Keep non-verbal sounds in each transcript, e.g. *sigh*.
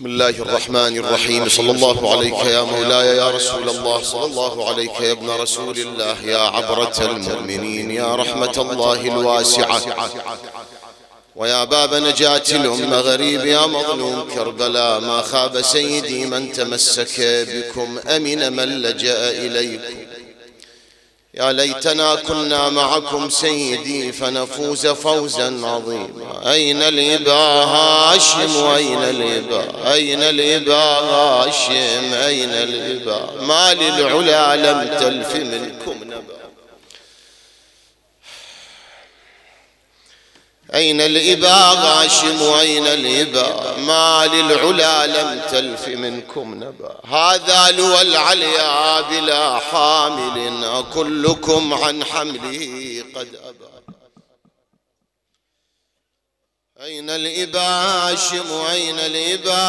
بسم الله الرحمن الرحيم صلى الله عليك يا مولاي يا رسول الله صلى الله عليك يا ابن رسول الله يا عبرة المؤمنين يا رحمة الله الواسعة ويا باب نجاة الأمة غريب يا مظلوم كربلاء ما خاب سيدي من تمسك بكم أمن من لجأ إليكم يا ليتنا كنا معكم سيدي فنفوز فوزا عظيما. أين الإبا هاشم؟ أين الإبا أين الإبا هاشم؟ أين الإبا ما للعلا لم تلف منكم نبا أين الإبا غاشم وأين الإبا ما للعلا لم تلف منكم نبا. هذا لوى العليا بلا حامل أكلكم عن حمله قد أبى أين الإبا هاشم وأين الإبا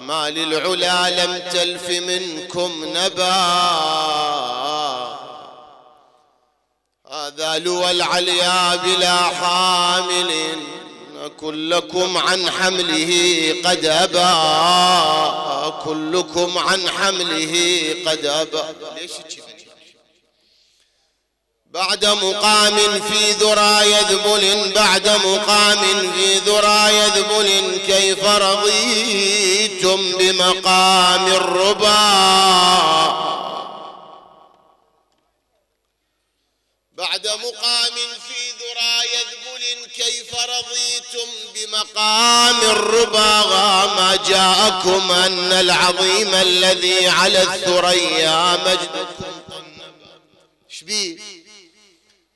ما للعلا لم تلف منكم نبا. هذا لوى العليا بلا حامل كلكم عن حمله قد أبى. كلكم عن حمله قد أبى. ليش بعد مقام في ذرى يذبل بعد مقام في ذرى يذبل كيف رضيتم بمقام الربا؟ بعد مقام في ذرى يذبل كيف رضيتم بمقام الربا ما جاءكم أن العظيم الذي على الثريا مجدكم شبيه؟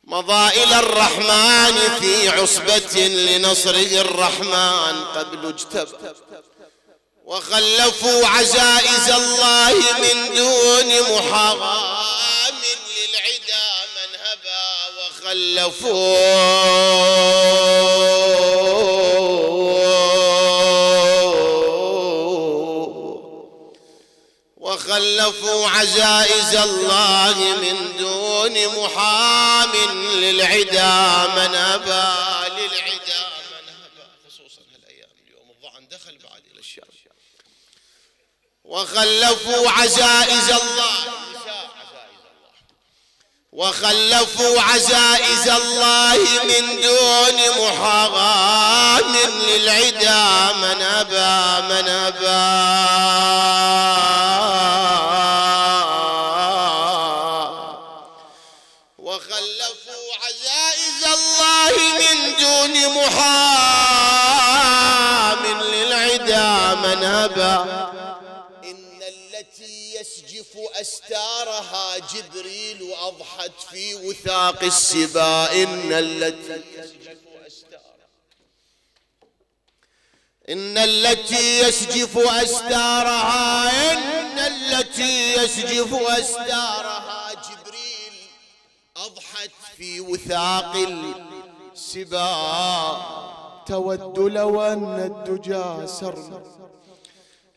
مضى إلى الرحمن في عصبة لنصره الرحمن قبل اجتبى وخلفوا عزائز الله من دون محرم وخلفوا وخلفوا عزائز الله من دون محام للعدا من أبى للعدا من هبى خصوصا هالأيام اليوم الظعن دخل بعد إلى الشام وخلفوا عزائز الله وخلفوا عزائز الله من دون محرام للعدا من أبى من أبى. وخلفوا عزائز الله من دون محام أستارها جبريل أضحت في وثاق السبا إن التي إن التي يسجف أستارها إن التي يسجف أستارها جبريل أضحت في وثاق السبا تود لو أن الدجى سرنا.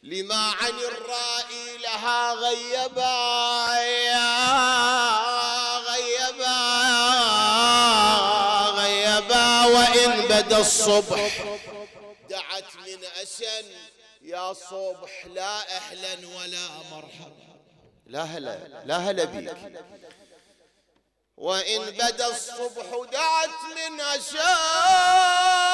لما عن الرائي لها غيبا يا غيبا غيبا. وإن بدأ الصبح دعت من أسن يا صبح لا أهلا ولا مرحبا. لا هلا لا هلا بيك. وإن بدأ الصبح دعت من أسان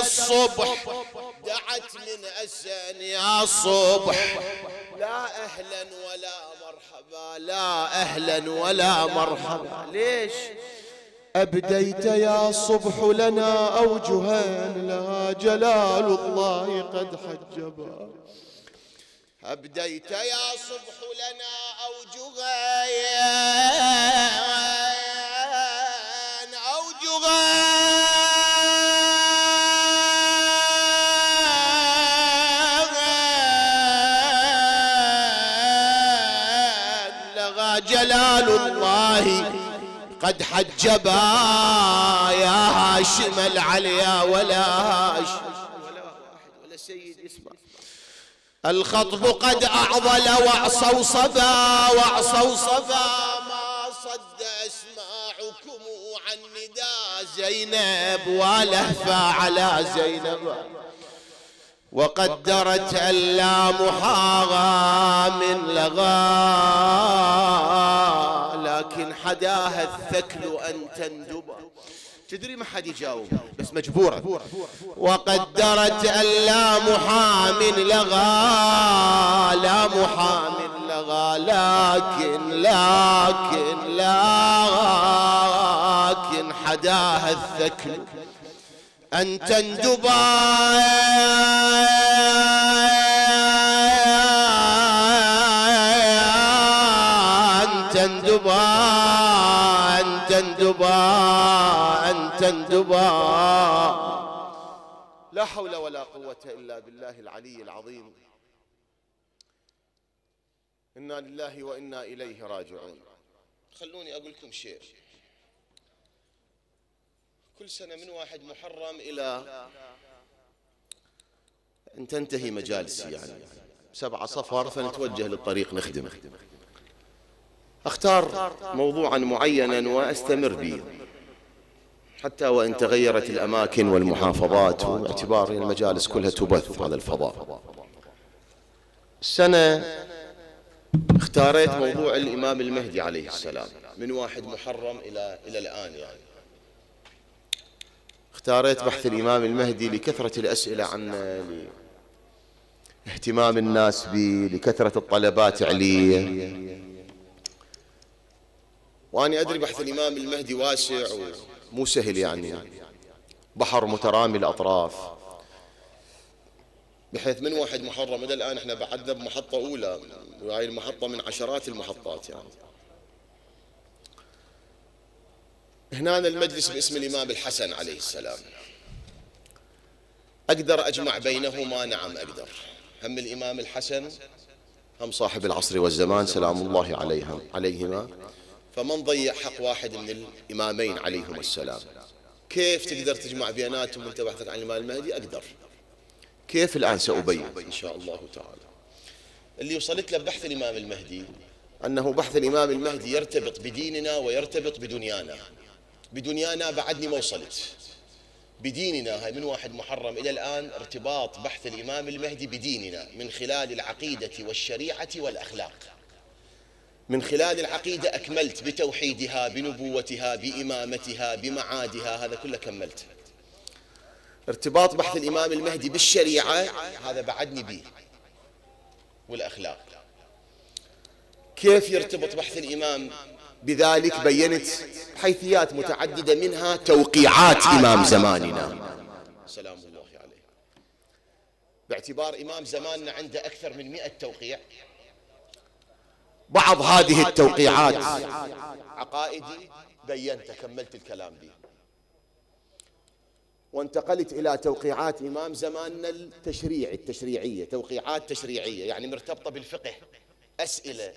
الصبح. دعت من أسان يا صبح. لا أهلا ولا مرحبا. لا أهلا ولا مرحبا. ليش؟ أبديت يا صبح لنا أوجها. لها جلال الله قد حجبا أبديت يا صبح لنا أوجها. أوجها. جلال الله قد حجبا يا هاشم العليا ولا هاشم ولا سيد الخطب قد أعضل وعصوا صبا وعصوا صبا ما صد أسماعكم عن نداء زينب ولهفى على زينب. وقدرت ألا محاغى من لغى لكن حداها الثكل أن تندب. تدري ما حد يجاوب؟ بس مجبورة. وقدرت ألا محام لغى لا محام لغى لكن لكن لكن حداها الثكل أن أن تندبا أن تندبا أن تندبا لا حول ولا قوة إلا بالله العلي العظيم. إنا لله وإنا إليه راجعون. خلوني أقول لكم شيء. كل سنة من واحد محرم إلى أن تنتهي مجالسي يعني. سبعة صفر فنتوجه للطريق نخدم أختار موضوعا معينا وأستمر به. حتى وإن تغيرت الأماكن والمحافظات واعتبار المجالس كلها تبث على الفضاء. السنة اختاريت موضوع الإمام المهدي عليه السلام. من واحد محرم إلى إلى الآن يعني. اختاريت بحث الإمام المهدي لكثرة الأسئلة عنه اهتمام الناس به لكثرة الطلبات عليه وأنا أدري بحث الإمام المهدي واسع ومو سهل يعني. بحر مترامي الأطراف. بحيث من واحد محرم إلى الآن إحنا بعدنا بمحطة أولى وهي المحطة من عشرات المحطات يعني. هنا المجلس باسم الإمام الحسن عليه السلام. أقدر أجمع بينهما؟ نعم أقدر. هم الإمام الحسن هم صاحب العصر والزمان سلام الله عليهم عليهما. فمن ضيع حق واحد من الإمامين عليهما السلام؟ كيف تقدر تجمع بيناتهم وانت بحثك عن الإمام المهدي؟ أقدر. كيف الآن سأبين؟ إن شاء الله تعالى. اللي وصلت له بحث الإمام المهدي أنه بحث الإمام المهدي يرتبط بديننا ويرتبط بدنيانا. بدنيانا بعدني ما وصلت. بديننا هاي من واحد محرم إلى الآن ارتباط بحث الإمام المهدي بديننا من خلال العقيدة والشريعة والأخلاق. من خلال العقيدة أكملت بتوحيدها بنبوتها بإمامتها بمعادها هذا كله كملت. ارتباط بحث الإمام المهدي بالشريعة هذا بعدني به والأخلاق. كيف يرتبط بحث الإمام بذلك؟ بينت حيثيات متعددة منها توقيعات إمام زماننا. سلام الله عليه. باعتبار إمام زماننا عنده أكثر من مئة توقيع. بعض هذه التوقيعات. عقائدي بينت كملت الكلام به وانتقلت إلى توقيعات إمام زماننا التشريع التشريعية توقيعات تشريعية يعني مرتبطة بالفقه. أسئلة.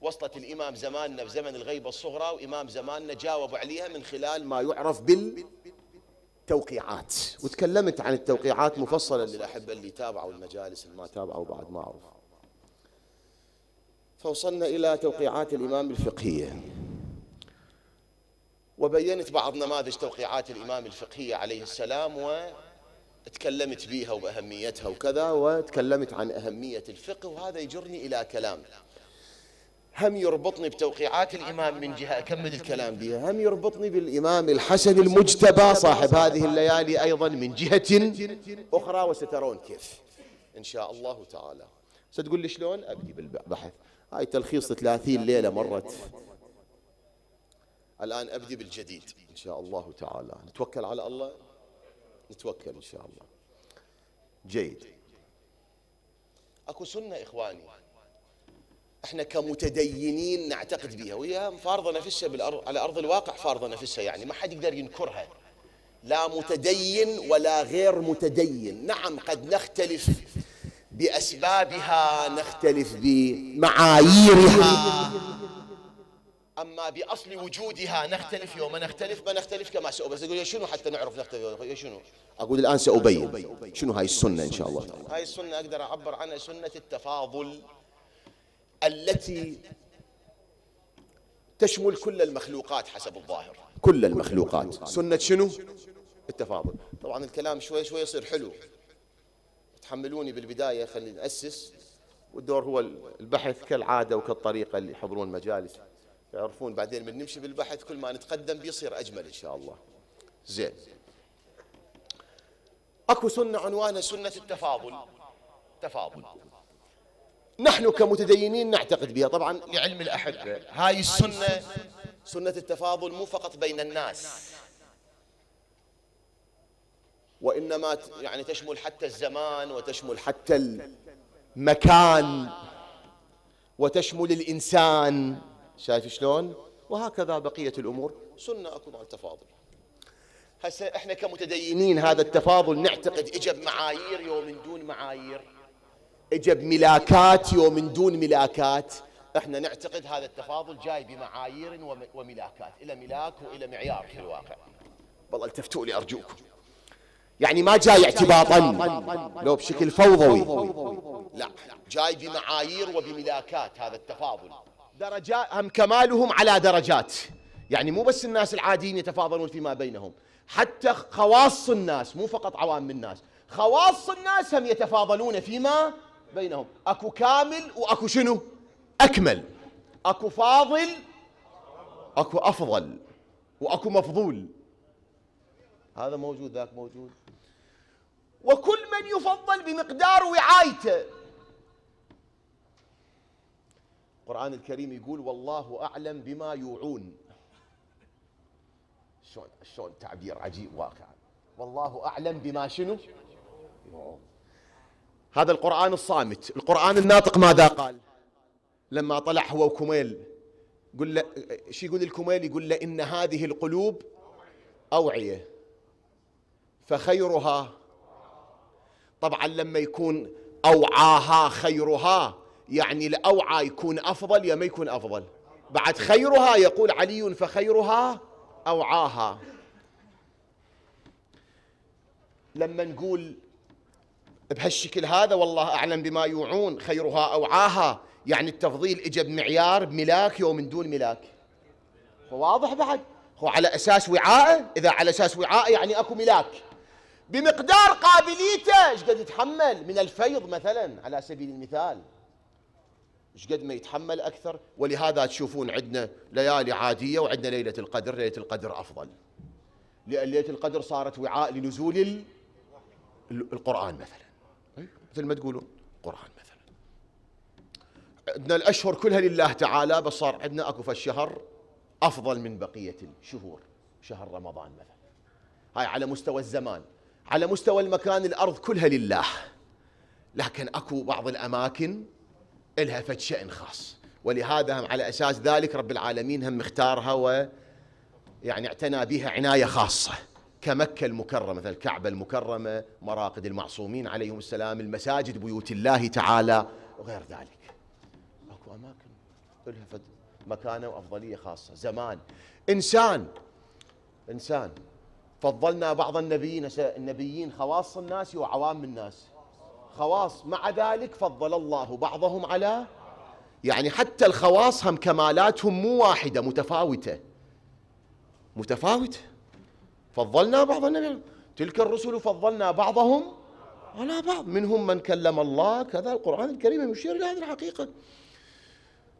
وصلت الإمام زماننا بزمن الغيبة الصغرى وإمام زماننا جاوب عليها من خلال ما يعرف بالتوقيعات. وتكلمت عن التوقيعات مفصلا للأحبة اللي تابعوا المجالس اللي ما تابعوا بعد ما أعرف فوصلنا إلى توقيعات الإمام الفقهية. وبينت بعض نماذج توقيعات الإمام الفقهية عليه السلام وتكلمت بها وبأهميتها وكذا وتكلمت عن أهمية الفقه وهذا يجرني إلى كلام. هم يربطني بتوقيعات الإمام من جهة أكمل الكلام بها هم يربطني بالإمام الحسن المجتبى صاحب هذه الليالي أيضا من جهة أخرى وسترون كيف. إن شاء الله تعالى. ستقول لي شلون؟ أبدي بالبحث. هاي تلخيص 30 ليلة مرت. الآن أبدي بالجديد. إن شاء الله تعالى. نتوكل على الله؟ نتوكل إن شاء الله. جيد. أكو سنة إخواني. إحنا كمتدينين نعتقد بها وهي فارضة نفسها بالارض على أرض الواقع فارضة نفسها يعني. ما حد يقدر ينكرها. لا متدين ولا غير متدين. نعم قد نختلف بأسبابها نختلف بمعاييرها. أما بأصل وجودها نختلف يوم نختلف ما نختلف كما سأقول بس يقول شنو حتى نعرف نختلف شنو؟ أقول الآن سأبين. شنو هاي السنة إن شاء الله؟ هاي السنة أقدر أعبر عنها سنة التفاضل التي تشمل كل المخلوقات حسب الظاهر. كل المخلوقات. سنة شنو؟ التفاضل. طبعا الكلام شوي شوي يصير حلو. تحملوني بالبداية خلينا نأسس والدور هو البحث كالعادة وكالطريقة اللي يحضرون مجالس. يعرفون بعدين من نمشي بالبحث كل ما نتقدم بيصير أجمل إن شاء الله. زين. أكو سنة عنوانها سنة التفاضل. تفاضل. نحن كمتدينين نعتقد بها. طبعا لعلم الأحبة هاي السنة سنة التفاضل مو فقط بين الناس. وإنما يعني تشمل حتى الزمان وتشمل حتى المكان وتشمل الإنسان. شايف شلون؟ وهكذا بقية الأمور. سنة أكو مع التفاضل. هسه إحنا كمتدينين هذا التفاضل نعتقد اجى بمعايير يوم دون معايير. اجى بملاكات يوم دون ملاكات. إحنا نعتقد هذا التفاضل جاي بمعايير وملاكات. إلى ملاك وإلى معيار في الواقع. والله التفتوا لي ارجوكم يعني ما جاي اعتباطا. لو بشكل فوضوي. لا جاي بمعايير وبملاكات هذا التفاضل. درجات هم كمالهم على درجات. يعني مو بس الناس العاديين يتفاضلون فيما بينهم. حتى خواص الناس مو فقط عوام الناس. خواص الناس هم يتفاضلون فيما بينهم. أكو كامل وأكو شنو؟ أكمل. أكو فاضل أكو أفضل وأكو مفضول. هذا موجود ذاك موجود. وكل من يفضل بمقدار وعايته. القرآن الكريم يقول والله أعلم بما يوعون. شلون شلون تعبير عجيب واقعا والله أعلم بما شنو؟ هذا القرآن الصامت. القرآن الناطق ماذا قال؟ لما طلع هو وكميل قل له شو يقول الكميل؟ يقول له إن هذه القلوب أوعية فخيرها طبعا لما يكون أوعاها خيرها يعني الأوعى يكون أفضل يا ما يكون أفضل. بعد خيرها يقول علي فخيرها أوعاها. لما نقول بهالشكل هذا والله أعلم بما يوعون خيرها أوعاها يعني التفضيل إجا بمعيار بملاك ومن دون ملاك. واضح بعد؟ هو على أساس وعاء؟ إذا على أساس وعاء يعني أكو ملاك. بمقدار قابليته. إيش قد يتحمل؟ من الفيض مثلا على سبيل المثال. إيش قد ما يتحمل أكثر؟ ولهذا تشوفون عندنا ليالي عادية وعندنا ليلة القدر. ليلة القدر أفضل. لأن ليلة القدر صارت وعاء لنزول القرآن مثلا. مثل ما تقولون القران مثلا. عندنا الأشهر كلها لله تعالى بس صار عندنا أكو الشهر أفضل من بقية الشهور. شهر رمضان مثلا. هاي على مستوى الزمان. على مستوى المكان الأرض كلها لله. لكن أكو بعض الأماكن إلها فد شأن خاص. ولهذا هم على أساس ذلك رب العالمين هم مختارها و يعني اعتنى بها عناية خاصة. كمكة المكرمة مثل الكعبة المكرمة مراقد المعصومين عليهم السلام المساجد بيوت الله تعالى وغير ذلك. أكو أماكن إلها فد مكانة وأفضلية خاصة. زمان. إنسان. إنسان. فضلنا بعض النبيين النبيين خواص الناس وعوام الناس. خواص مع ذلك فضل الله بعضهم على يعني حتى الخواص هم كمالاتهم مو واحدة متفاوتة. متفاوتة. فضلنا بعض النبيين تلك الرسل فضلنا بعضهم على بعض. منهم من كلم الله كذا القرآن الكريم يشير إلى هذه الحقيقة.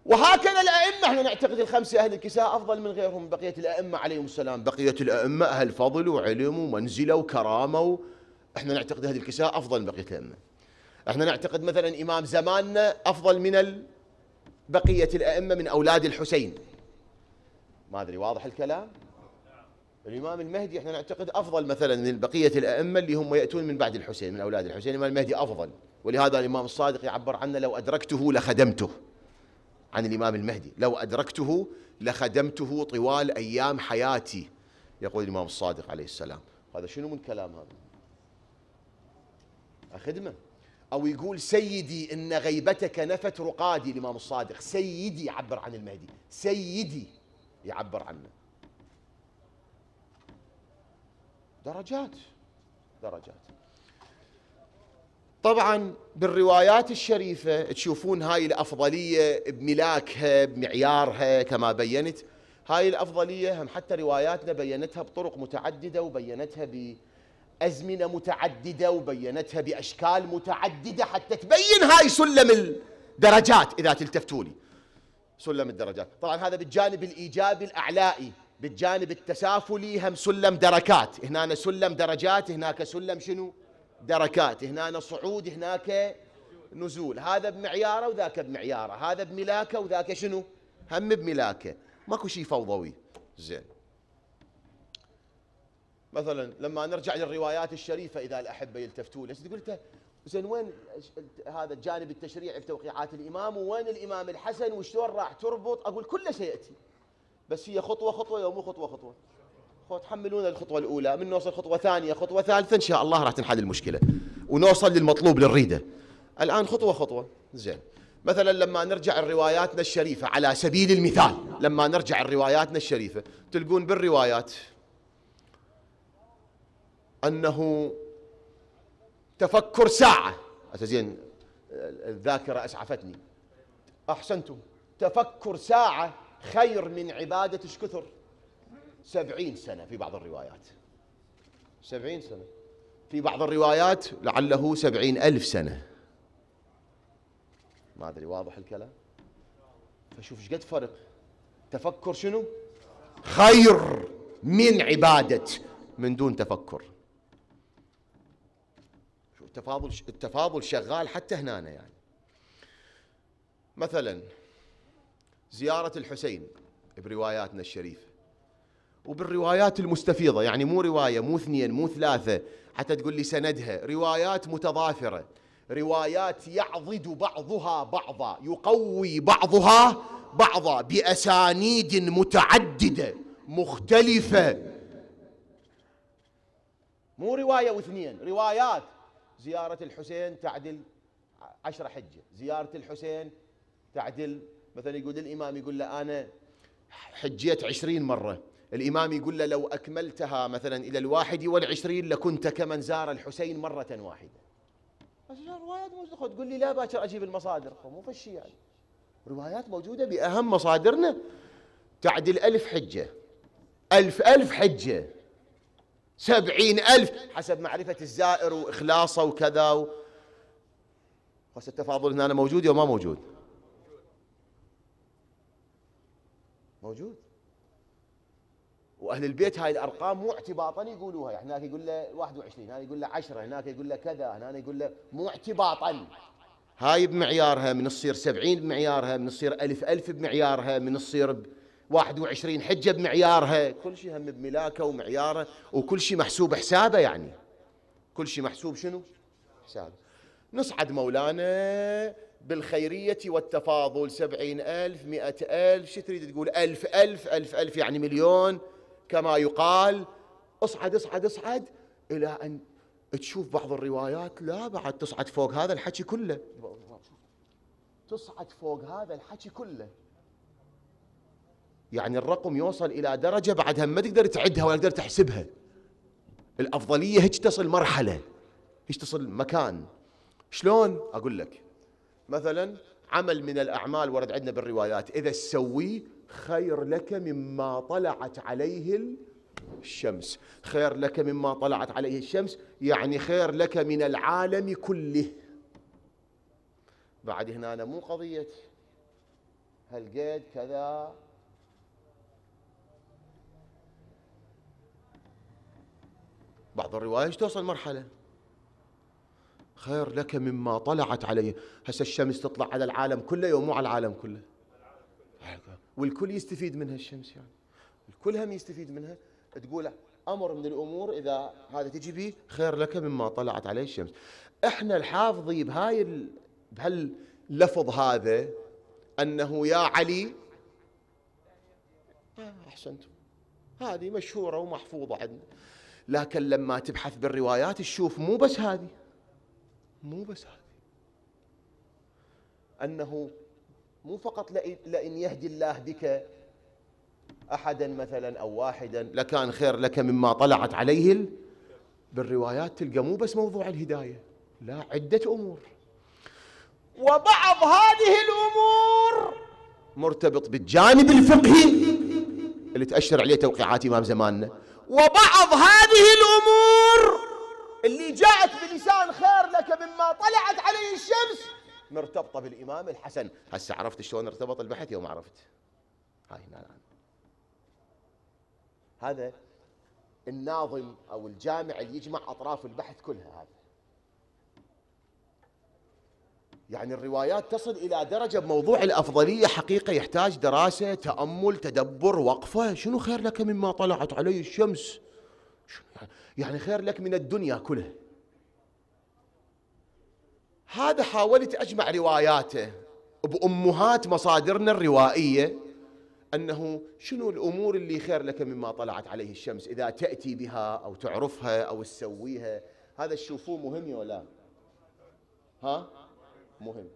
وهكذا الأئمة إحنا نعتقد الخمسة أهل الكساء أفضل من غيرهم بقية الأئمة عليهم السلام. بقية الأئمة أهل فضل وعلم ومنزلة وكرامة و... إحنا نعتقد أهل الكساء أفضل من بقية الأئمة. إحنا نعتقد مثلا إمام زماننا أفضل من بقية الأئمة من أولاد الحسين. ما أدري واضح الكلام؟ الإمام المهدي إحنا نعتقد أفضل مثلا من بقية الأئمة اللي هم يأتون من بعد الحسين من أولاد الحسين. الإمام المهدي أفضل. ولهذا الإمام الصادق يعبر عنه لو أدركته لخدمته. عن الإمام المهدي. لو أدركته لخدمته طوال أيام حياتي يقول الإمام الصادق عليه السلام. هذا شنو من كلام هذا؟ خدمة أو يقول سيدي إن غيبتك نفت رقادي الإمام الصادق. سيدي عبر عن المهدي. سيدي يعبر عنه. درجات. درجات. طبعا بالروايات الشريفة تشوفون هاي الأفضلية بملاكها بمعيارها كما بينت. هاي الأفضلية هم حتى رواياتنا بينتها بطرق متعددة وبينتها بأزمنة متعددة وبينتها بأشكال متعددة حتى تبين هاي سلم الدرجات إذا تلتفتوا لي. سلم الدرجات. طبعا هذا بالجانب الإيجابي الأعلائي بالجانب التسافلي هم سلم دركات. هنا سلم درجات هناك سلم شنو؟ دركات هنا صعود هناك نزول هذا بمعياره وذاك بمعياره هذا بملاكه وذاك شنو؟ هم بملاكه. ماكو شيء فوضوي. زين. مثلا لما نرجع للروايات الشريفة إذا الأحبة يلتفتون ليش أنت زين وين هذا الجانب التشريعي في توقيعات الإمام؟ وين الإمام الحسن؟ وشلون راح تربط؟ أقول كله سياتي بس هي خطوة خطوة ومو خطوه خطوة. تحملونا الخطوة الأولى. من نوصل خطوة ثانية خطوة ثالثة إن شاء الله راح تنحل المشكلة. ونوصل للمطلوب للريدة. الآن خطوة خطوة. زين. مثلا لما نرجع الرواياتنا الشريفة على سبيل المثال لما نرجع الرواياتنا الشريفة تلقون بالروايات أنه تفكر ساعة. زين الذاكرة أسعفتني. أحسنتم. تفكر ساعة خير من عبادة إيش كثر سبعين سنة في بعض الروايات. سبعين سنة. في بعض الروايات لعله سبعين ألف سنة. ما أدري واضح الكلام؟ فشوف إيش قد فرق؟ تفكر شنو؟ خير من عبادة من دون تفكر. شوف التفاضل التفاضل شغال حتى هنا يعني. مثلا زيارة الحسين برواياتنا الشريفة. وبالروايات المستفيضة يعني مو رواية مو اثنين مو ثلاثة حتى تقول لي سندها. روايات متضافرة. روايات يعضد بعضها بعضا يقوي بعضها بعضا بأسانيد متعددة مختلفة. مو رواية واثنين روايات زيارة الحسين تعدل عشرة حجة. زيارة الحسين تعدل مثلا يقول الإمام يقول له أنا حجيت عشرين مرة. الإمام يقول له لو أكملتها مثلا إلى الواحد والعشرين لكنت كمن زار الحسين مرة واحدة. روايات موجودة. تقول لي لا باكر أجيب المصادر. مو فشي يعني روايات موجودة بأهم مصادرنا. تعدل ألف حجة. ألف ألف حجة. سبعين ألف حسب معرفة الزائر وإخلاصه وكذا و... بس التفاضل هنا موجود أو ما موجود؟ موجود. وأهل البيت هاي الأرقام مو اعتباطا يقولوها. يعني هناك يقول له 21 هناك يقول له 10 هناك يقول له كذا هناك يقول له مو اعتباطا. هاي بمعيارها من تصير 70 بمعيارها من تصير ألف ألف بمعيارها من تصير 21 حجة بمعيارها. كل شيء هم بملاكه ومعياره وكل شيء محسوب حسابه يعني. كل شيء محسوب شنو؟ حسابه نصعد مولانا بالخيرية والتفاضل سبعين ألف مئة ألف شو تريد تقول؟ ألف ألف ألف ألف يعني مليون. كما يقال اصعد اصعد اصعد إلى أن تشوف بعض الروايات. لا بعد تصعد فوق هذا الحكي كله. تصعد فوق هذا الحكي كله. يعني الرقم يوصل إلى درجة بعدها ما تقدر تعدها ولا تقدر تحسبها. الأفضلية هيك تصل مرحلة هيك تصل مكان. شلون؟ أقول لك. مثلا عمل من الأعمال ورد عندنا بالروايات. إذا تسويه خير لك مما طلعت عليه الشمس. خير لك مما طلعت عليه الشمس يعني خير لك من العالم كله. بعد هنا أنا مو قضية هالقيد كذا. بعض الروايات توصل مرحلة؟ خير لك مما طلعت عليه. هسه الشمس تطلع على العالم كله يوم مو على العالم كله. والكل يستفيد منها الشمس يعني. الكل هم يستفيد منها. تقول أمر من الأمور إذا هذا تجي به خير لك مما طلعت عليه الشمس. إحنا الحافظي بهاي ال... بهاللفظ هذا أنه يا علي آه أحسنتم. هذه مشهورة ومحفوظة عندنا. لكن لما تبحث بالروايات تشوف مو بس هذه مو بس هذه. أنه مو فقط لئن يهدي الله بك أحدا مثلا أو واحدا لكان خير لك مما طلعت عليه بالروايات تلقى مو بس موضوع الهداية لا عدة أمور. وبعض هذه الأمور مرتبط بالجانب الفقهي اللي تأشر عليه توقيعات إمام زماننا. وبعض هذه الأمور اللي جاءت بلسان خير لك مما طلعت عليه الشمس مرتبطة بالإمام الحسن. هسه عرفت شلون ارتبط البحث؟ يوم عرفت. هاي هنا الآن. هذا الناظم أو الجامع اللي يجمع أطراف البحث كلها هذا يعني الروايات تصل إلى درجة بموضوع الأفضلية حقيقة يحتاج دراسة تأمل تدبر وقفة. شنو خير لك مما طلعت عليه الشمس؟ يعني خير لك من الدنيا كلها؟ هذا حاولت أجمع رواياته بأمهات مصادرنا الروائية أنه شنو الأمور اللي خير لك مما طلعت عليه الشمس؟ إذا تأتي بها أو تعرفها أو تسويها. هذا تشوفوه مهم ولا ها؟ مهم.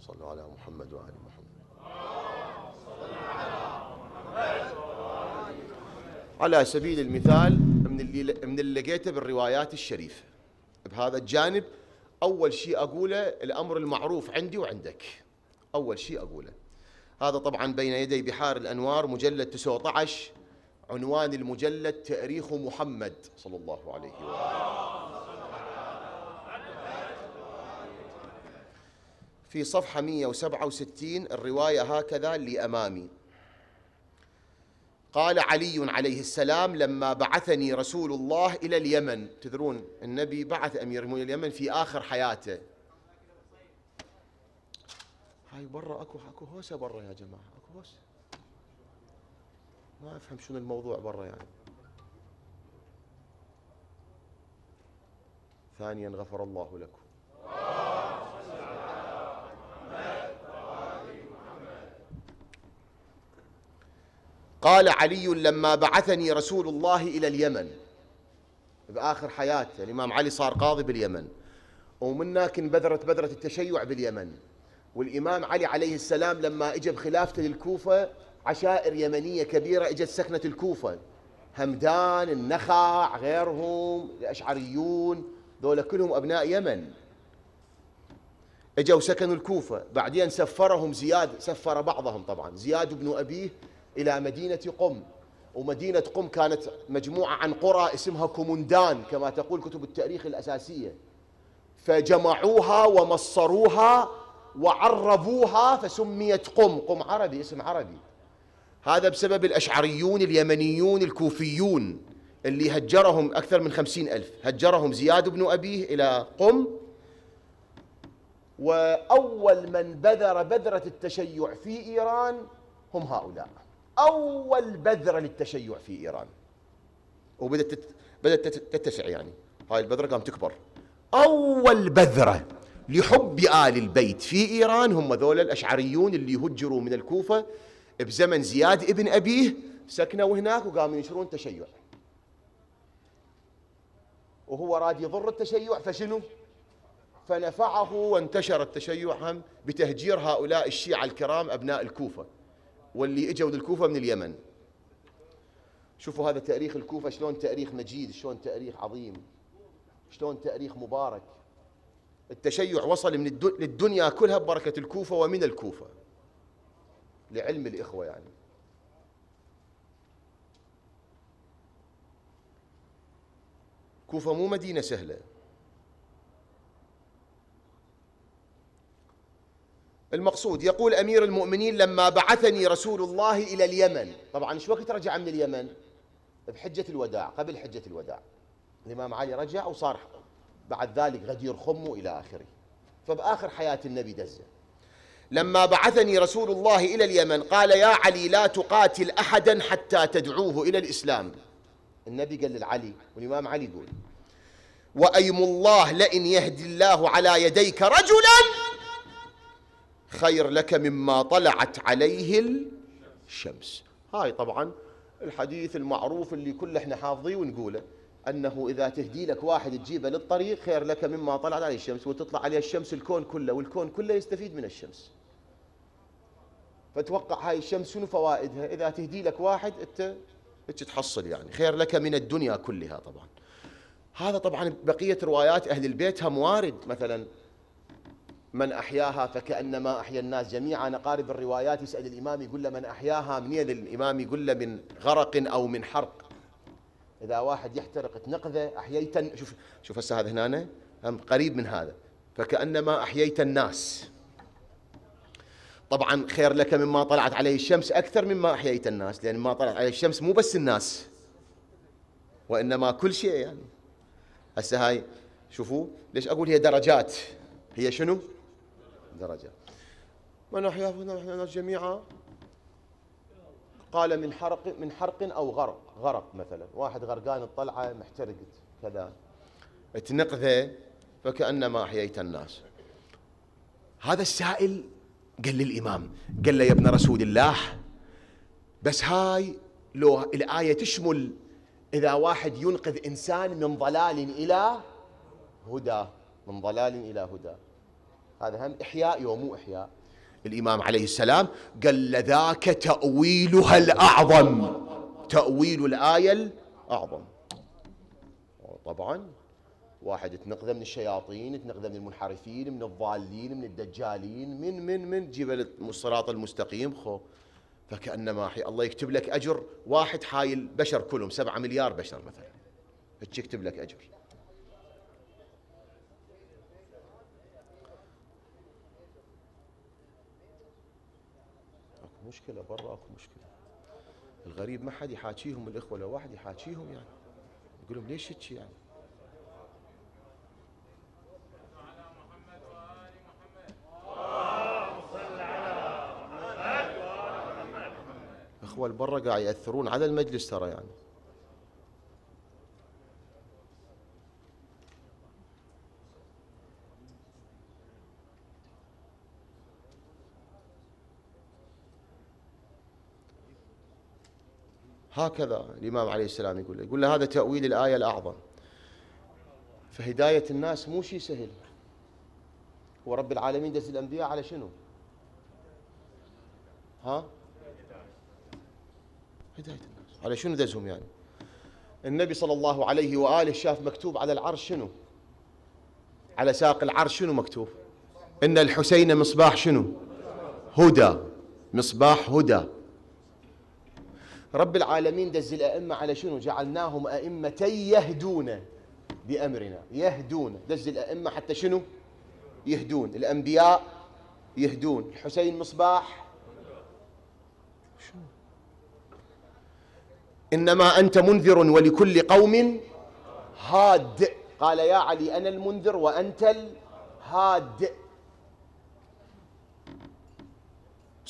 صلوا على محمد وآل محمد. على سبيل المثال من اللي من اللي لقيته بالروايات الشريفة. بهذا الجانب أول شيء أقوله الأمر المعروف عندي وعندك. أول شيء أقوله. هذا طبعا بين يدي بحار الأنوار مجلد 19 عنوان المجلد تأريخ محمد صلى الله عليه وسلم في صفحة 167 الرواية هكذا اللي أمامي قال علي عليه السلام لما بعثني رسول الله إلى اليمن. تدرون النبي بعث أمير المؤمنين اليمن في آخر حياته. هاي برا أكو أكو هوسة برا يا جماعة. أكو هوسة. ما أفهم شنو الموضوع برا يعني. ثانيا غفر الله لكم. قال علي لما بعثني رسول الله إلى اليمن. بآخر حياته الإمام علي صار قاضي باليمن. ومنك انبذرت بذرة التشيع باليمن. والإمام علي عليه السلام لما اجى بخلافته للكوفة عشائر يمنية كبيرة إجت سكنة الكوفة. همدان النخع غيرهم الأشعريون ذولا كلهم أبناء يمن. إجوا سكنوا الكوفة. بعدين سفرهم زياد سفر بعضهم طبعا. زياد بن أبيه إلى مدينة قم. ومدينة قم كانت مجموعة عن قرى اسمها كومندان كما تقول كتب التاريخ الأساسية. فجمعوها ومصروها وعربوها فسميت قم. قم عربي اسم عربي. هذا بسبب الأشعريون اليمنيون الكوفيون اللي هجرهم أكثر من خمسين ألف. هجرهم زياد بن أبيه إلى قم. وأول من بذر بذرة التشيع في إيران هم هؤلاء. أول بذرة للتشيع في إيران. وبدأت بدأت تتسع يعني. هاي البذرة قام تكبر. أول بذرة لحب آل البيت في إيران هم ذول الأشعريون اللي هجروا من الكوفة بزمن زياد ابن أبيه سكنوا هناك وقاموا ينشرون تشيع. وهو راد يضر التشيع فشنو؟ فنفعه وانتشر التشيع هم بتهجير هؤلاء الشيعة الكرام أبناء الكوفة. واللي إجوا للكوفة من اليمن. شوفوا هذا تاريخ الكوفة شلون تاريخ مجيد شلون تاريخ عظيم شلون تاريخ مبارك. التشيع وصل من للدنيا كلها ببركة الكوفة ومن الكوفة. لعلم الإخوة يعني. كوفة مو مدينة سهلة. المقصود. يقول أمير المؤمنين لما بعثني رسول الله إلى اليمن. طبعا إيش وقت رجع من اليمن؟ بحجة الوداع قبل حجة الوداع. الإمام علي رجع وصار بعد ذلك غدير خم إلى آخره. فبآخر حياة النبي دزة. لما بعثني رسول الله إلى اليمن قال يا علي لا تقاتل أحدا حتى تدعوه إلى الإسلام. النبي قال للعلي والإمام علي يقول وأيم الله لئن يهدي الله على يديك رجلا خير لك مما طلعت عليه الشمس. هاي طبعا الحديث المعروف اللي كل إحنا حافظيه ونقوله أنه إذا تهدي لك واحد تجيبه للطريق خير لك مما طلعت عليه الشمس وتطلع عليه الشمس الكون كله والكون كله يستفيد من الشمس. فتوقع هاي الشمس شنو فوائدها؟ إذا تهدي لك واحد أنت تحصل يعني. خير لك من الدنيا كلها طبعا. هذا طبعا بقية روايات أهل البيت هم وارد مثلا من أحياها فكأنما أحيا الناس جميعا. أقارب الروايات يسأل الإمام يقول له من أحياها منين الإمام يقول له من غرق أو من حرق. إذا واحد يحترق تنقذه أحييت شوف شوف هسه هذا هنا قريب من هذا. فكأنما أحييت الناس. طبعا خير لك مما طلعت عليه الشمس أكثر مما أحييت الناس لأن ما طلعت عليه الشمس مو بس الناس وإنما كل شيء يعني. هسه هاي شوفوا ليش أقول هي درجات. هي شنو؟ من أحياه الناس جميعا؟ قال من حرق من حرق أو غرق غرق مثلا. واحد غرقان الطلعة محترق كذا. تنقذه فكأنما أحييت الناس. هذا السائل قال للإمام قال له يا ابن رسول الله بس هاي لو الآية تشمل إذا واحد ينقذ إنسان من ضلال إلى هدى من ضلال إلى هدى. هذا هم إحياء يوم إحياء. الإمام عليه السلام قال لذاك تأويلها الأعظم. تأويل الآية الأعظم. طبعا واحد تنقذه من الشياطين تنقذه من المنحرفين من الضالين من الدجالين من من من جيب الصراط المستقيم. خو. فكأنما حي الله يكتب لك أجر واحد حاي البشر كلهم سبعة مليار بشر مثلا. يكتب لك أجر. اكو مشكلة برا أكو مشكلة. الغريب ما حد يحاكيهم الإخوة لو واحد يحاكيهم يعني. يقول لهم ليش هيك يعني؟ الاخوه برا قاعد يأثرون على المجلس ترى يعني. هكذا الإمام عليه السلام يقول يقول له هذا تأويل الآية الأعظم. فهداية الناس مو شيء سهل. هو رب العالمين دز الأنبياء على شنو؟ ها؟ هداية الناس. على شنو دزهم يعني؟ النبي صلى الله عليه وآله شاف مكتوب على العرش شنو؟ على ساق العرش شنو مكتوب؟ إن الحسين مصباح شنو؟ هدى. مصباح هدى. رب العالمين دز الأئمة على شنو؟ جعلناهم أئمة يهدون بأمرنا. يهدون. دز الأئمة حتى شنو؟ يهدون. الأنبياء يهدون. الحسين مصباح. إنما أنت منذر ولكل قوم هاد. قال يا علي أنا المنذر وأنت الهاد.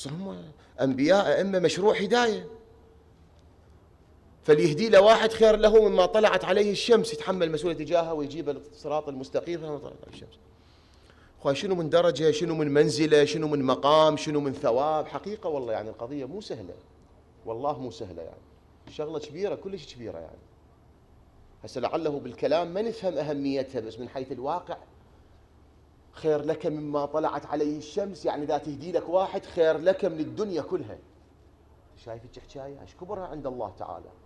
هم أنبياء أئمة مشروع هداية. فليهدي له واحد خير له مما طلعت عليه الشمس يتحمل مسؤولية تجاهه ويجيب الصراط المستقيم. فما طلعت عليه الشمس. أخوي شنو من درجة شنو من منزلة شنو من مقام شنو من ثواب؟ حقيقة والله يعني القضية مو سهلة. والله مو سهلة يعني. شغلة كبيرة كلش كبيرة يعني. هسه لعله بالكلام ما نفهم أهميتها بس من حيث الواقع خير لك مما طلعت عليه الشمس. يعني إذا تهدي لك واحد خير لك من الدنيا كلها. شايف الحكاية إيش كبرها عند الله تعالى.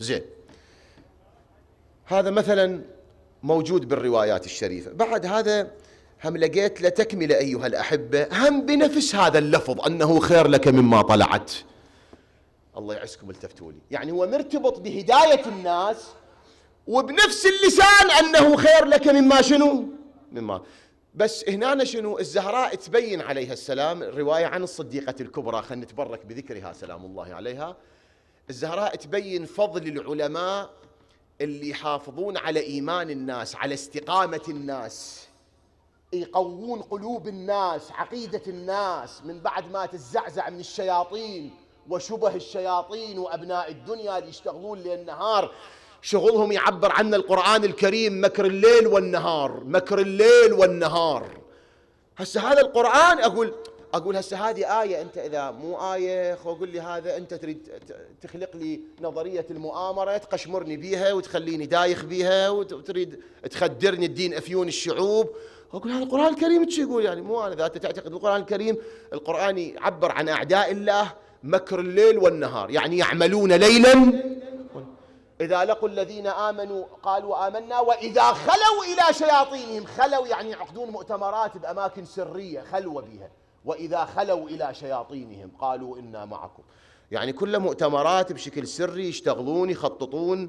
زين. هذا مثلا موجود بالروايات الشريفة. بعد هذا هم لقيت له تكملة أيها الأحبة هم بنفس هذا اللفظ أنه خير لك مما طلعت. الله يعزكم التفتوا لي. يعني هو مرتبط بهداية الناس وبنفس اللسان أنه خير لك مما شنو؟ مما. بس هنا شنو؟ الزهراء تبين عليها السلام رواية عن الصديقة الكبرى خلينا نتبرك بذكرها سلام الله عليها. الزهراء تبين فضل العلماء اللي يحافظون على إيمان الناس على استقامة الناس. يقوون قلوب الناس عقيدة الناس من بعد ما تزعزع من الشياطين وشبه الشياطين وأبناء الدنيا اللي يشتغلون ليل نهار. شغلهم يعبر عن القرآن الكريم مكر الليل والنهار مكر الليل والنهار. هسه هذا القرآن أقول أقول هسه هذه آية أنت إذا مو آية خو قول لي هذا أنت تريد تخلق لي نظرية المؤامرة تقشمرني بيها وتخليني دايخ بيها وتريد تخدرني الدين أفيون الشعوب. أقول هذا القرآن الكريم إيش يقول؟ يعني مو أنا اذا انت تعتقد القرآن الكريم القرآن يعبر عن أعداء الله مكر الليل والنهار يعني يعملون ليلا إذا لقوا الذين آمنوا قالوا آمنا وإذا خلوا إلى شياطينهم خلوا يعني يعقدون مؤتمرات بأماكن سرية خلوة بها وإذا خلوا إلى شياطينهم قالوا إنا معكم. يعني كل مؤتمرات بشكل سري يشتغلون يخططون.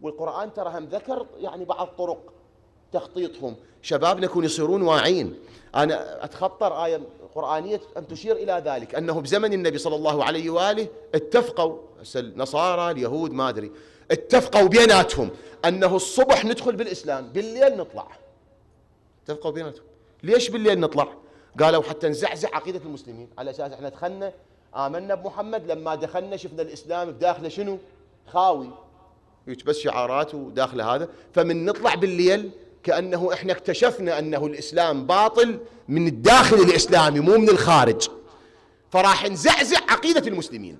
والقرآن ترى هم ذكر يعني بعض طرق تخطيطهم. شبابنا يكون يصيرون واعين. أنا أتخطر آية قرآنية أن تشير إلى ذلك أنه بزمن النبي صلى الله عليه وآله اتفقوا النصارى اليهود ما أدري اتفقوا بيناتهم أنه الصبح ندخل بالإسلام بالليل نطلع. اتفقوا بيناتهم. ليش بالليل نطلع؟ قالوا حتى نزعزع عقيدة المسلمين على أساس إحنا دخلنا آمنا بمحمد لما دخلنا شفنا الإسلام بداخله شنو؟ خاوي. بس شعارات وداخله هذا. فمن نطلع بالليل كأنه إحنا اكتشفنا أنه الإسلام باطل من الداخل الإسلامي مو من الخارج. فراح نزعزع عقيدة المسلمين.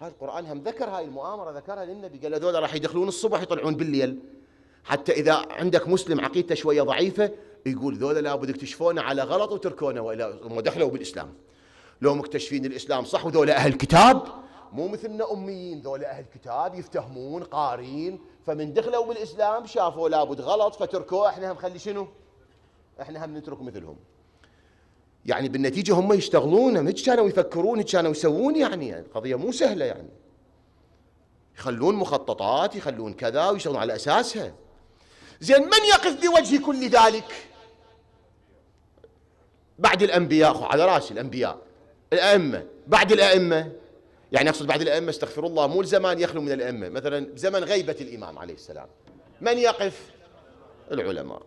هذا القرآن هم ذكر هاي المؤامرة ذكرها للنبي. قال هذول راح يدخلون الصبح يطلعون بالليل. حتى إذا عندك مسلم عقيدته شوية ضعيفة يقول ذولا لابد يكتشفونه على غلط وتركونه وإلا هم دخلوا بالإسلام. لو مكتشفين الإسلام صح وذولا أهل كتاب مو مثلنا أميين ذولا أهل كتاب يفتهمون قارين. فمن دخلوا بالإسلام شافوا لابد غلط فتركوه إحنا هم خلي شنو؟ إحنا هم نترك مثلهم. يعني بالنتيجة هم يشتغلون مش كانوا يفكرون كانوا يسوون يعني, يعني القضية مو سهلة يعني. يخلون مخططات يخلون كذا ويشتغلون على أساسها. زين من يقف بوجه كل ذلك؟ بعد الأنبياء على رأس الأنبياء. الأئمة. بعد الأئمة. يعني أقصد بعد الأئمة استغفر الله مو الزمان يخلو من الأئمة. مثلا زمن غيبة الإمام عليه السلام. من يقف؟ العلماء.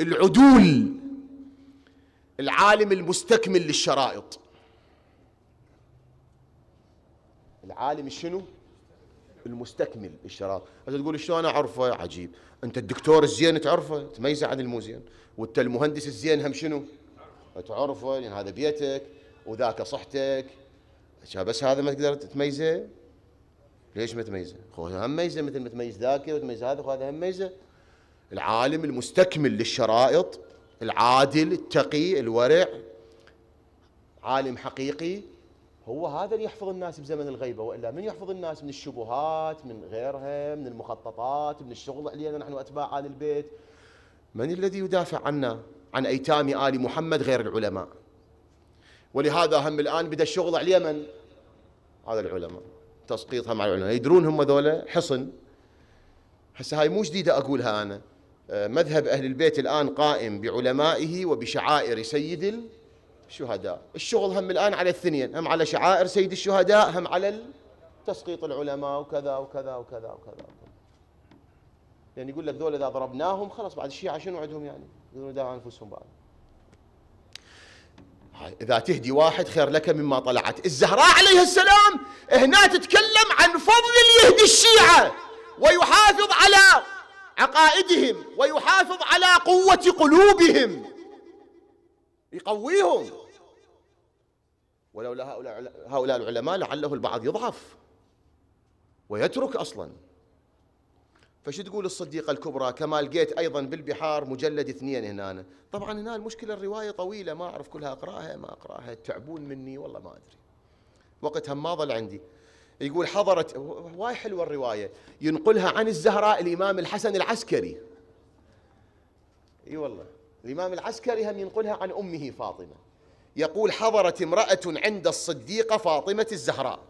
العدول. العالم المستكمل للشرائط. العالم شنو؟ المستكمل للشرائط هذا تقول شلون أعرفه؟ عجيب. أنت الدكتور الزين تعرفه؟ تميزه عن المو زين وأنت المهندس الزين هم شنو؟ تعرفه يعني هذا بيتك وذاك صحتك. بس هذا ما تقدر تميزه؟ ليش ما تميزه؟ هو هم ميزه مثل ما تميز ذاك وتميز هذا وهذا هم ميزه. العالم المستكمل للشرائط العادل التقي الورع عالم حقيقي. هو هذا اللي يحفظ الناس بزمن الغيبة وإلا من يحفظ الناس؟ من الشبهات من غيرها من المخططات من الشغل علينا نحن أتباع آل البيت من الذي يدافع عنا عن أيتام آل محمد غير العلماء؟ ولهذا هم الآن بدأ الشغل على اليمن. هذا العلماء تسقيطها مع العلماء. يدرون هم ذولا حصن. هسه هاي مو جديدة أقولها أنا. آه، مذهب أهل البيت الآن قائم بعلمائه وبشعائر سيد الشهداء. الشغل هم الآن على الاثنين هم على شعائر سيد الشهداء هم على تسقيط العلماء وكذا وكذا وكذا وكذا. يعني يقول لك ذول إذا ضربناهم خلاص بعد الشيعة شنو عندهم يعني؟ يقولون يدافعون أنفسهم بعد. إذا تهدي واحد خير لك مما طلعت. الزهراء عليه السلام هنا تتكلم عن فضل يهدي الشيعة ويحافظ على عقائدهم ويحافظ على قوة قلوبهم. يقويهم. ولولا هؤلاء هؤلاء العلماء لعله البعض يضعف ويترك أصلا. فش تقول الصديقة الكبرى؟ كما لقيت أيضا بالبحار مجلد اثنين هنا طبعا هنا المشكلة الرواية طويلة ما أعرف كلها أقرأها ما أقرأها تعبون مني والله ما أدري. وقتها ما ظل عندي. يقول حضرت واي حلوة الرواية. ينقلها عن الزهراء الإمام الحسن العسكري. إي والله. الإمام العسكري هم ينقلها عن أمه فاطمة. يقول حضرت امرأة عند الصديقة فاطمة الزهراء.